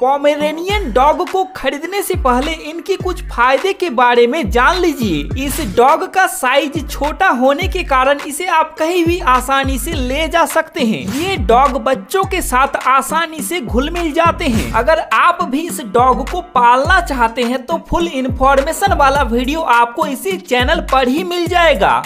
पॉमेरेनियन dog को खरीदने से पहले इनके कुछ फ़ायदे के बारे में जान लीजिए। इस डॉग का साइज़ छोटा होने के कारण इसे आप कहीं भी आसानी से ले जा सकते हैं। ये डॉग बच्चों के साथ आसानी से घुल मिल जाते हैं। अगर आप भी इस डॉग को पालना चाहते हैं तो फुल इन्फॉर्मेशन वाला वीडियो आपको इसी चैनल पर ही मिल जाएगा।